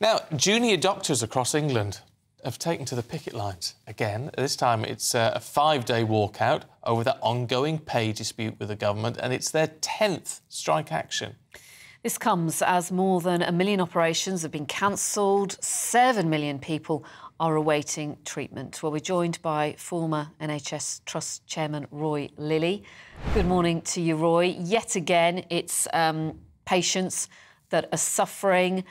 Now, junior doctors across England have taken to the picket lines again. This time it's uh, a five day walkout over that ongoing pay dispute with the government, and it's their 10th strike action. This comes as more than a million operations have been cancelled. Seven million people are awaiting treatment. Well, we're joined by former NHS Trust Chairman Roy Lilley. Good morning to you, Roy. Yet again, it's um, patients that are suffering.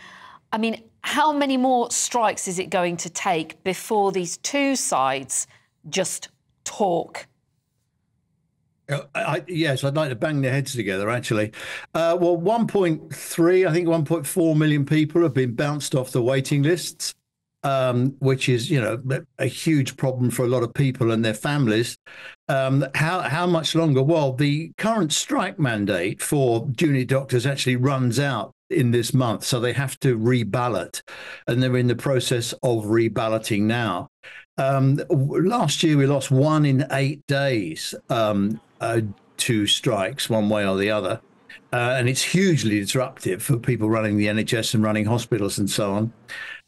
I mean, how many more strikes is it going to take before these two sides just talk? Uh, I, yes, I'd like to bang their heads together, actually. Uh, well, 1.3, I think 1.4 million people have been bounced off the waiting lists, um, which is, you know, a huge problem for a lot of people and their families. Um, how how much longer? Well, the current strike mandate for junior doctors actually runs out in this month. So they have to reballot, and they're in the process of reballoting now. Um, last year, we lost one in eight days um, uh, to strikes, one way or the other. Uh, and it's hugely disruptive for people running the NHS and running hospitals and so on.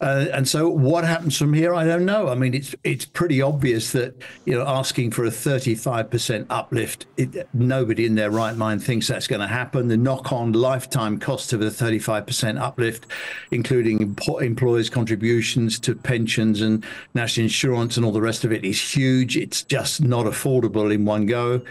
Uh, and so, what happens from here, I don't know. I mean, it's it's pretty obvious that you know asking for a 35% uplift, it, nobody in their right mind thinks that's going to happen. The knock-on lifetime cost of a 35% uplift, including employers' contributions to pensions and national insurance and all the rest of it, is huge. It's just not affordable in one go.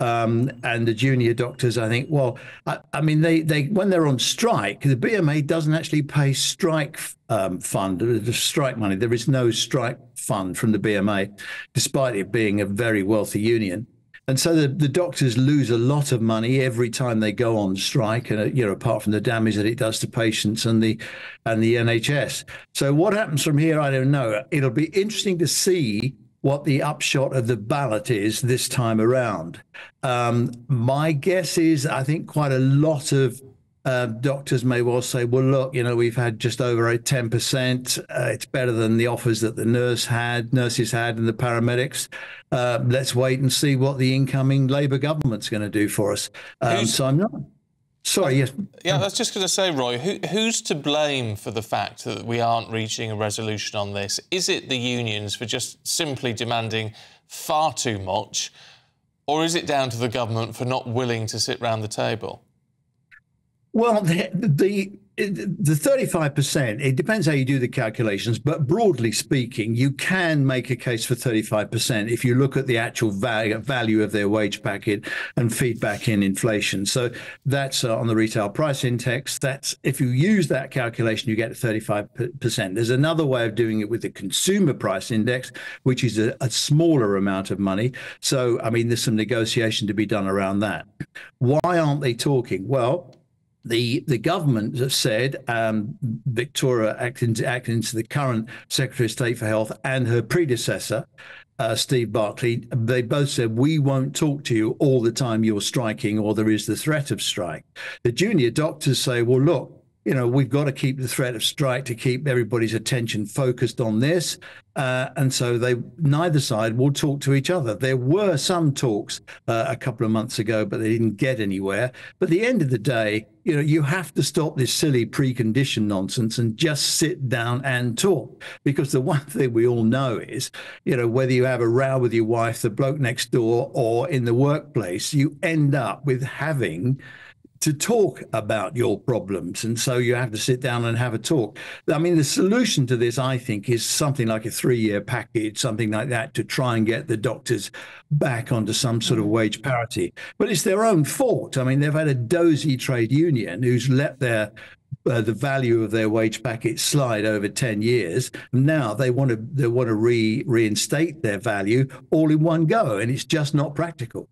Um, and the junior doctors, I think, well, I, I, mean, they, they when they're on strike, the BMA doesn't actually pay strike um, fund, the strike money. There is no strike fund from the BMA, despite it being a very wealthy union. And so the, the doctors lose a lot of money every time they go on strike, and uh, you know, apart from the damage that it does to patients and the and the NHS. So what happens from here, I don't know. It'll be interesting to see what the upshot of the ballot is this time around. Um, my guess is I think quite a lot of uh, doctors may well say, well, look, you know, we've had just over a 10%. Uh, it's better than the offers that the nurse had, nurses had, and the paramedics. Uh, let's wait and see what the incoming Labour government's going to do for us. Um, so I'm not. Sorry, yes. Yeah, I was just going to say, Roy, who, who's to blame for the fact that we aren't reaching a resolution on this? Is it the unions for just simply demanding far too much, or is it down to the government for not willing to sit round the table? Well, the, the the 35%, it depends how you do the calculations, but broadly speaking, you can make a case for 35% if you look at the actual value, of their wage packet and feedback in inflation. So that's uh, on the retail price index. That's if you use that calculation, you get 35%. There's another way of doing it with the consumer price index, which is a, a smaller amount of money. So, I mean, there's some negotiation to be done around that. Why aren't they talking? Well, the the government have said, um, Victoria acting Atkins, the current Secretary of State for Health, and her predecessor, uh, Steve Barclay, they both said, we won't talk to you all the time you're striking or there is the threat of strike. The junior doctors say, well, look, you know, we've got to keep the threat of strike to keep everybody's attention focused on this. Uh, and so they neither side will talk to each other. There were some talks uh, a couple of months ago, but they didn't get anywhere. But the end of the day, you know, you have to stop this silly precondition nonsense and just sit down and talk. Because the one thing we all know is, you know, whether you have a row with your wife, the bloke next door, or in the workplace, you end up with having to talk about your problems. And so you have to sit down and have a talk. I mean, the solution to this, I think, is something like a three year package, something like that, to try and get the doctors back onto some sort of wage parity. But it's their own fault. I mean, they've had a dozy trade union who's let their uh, the value of their wage packet slide over 10 years. Now they want to they want to re, reinstate their value all in one go, and it's just not practical.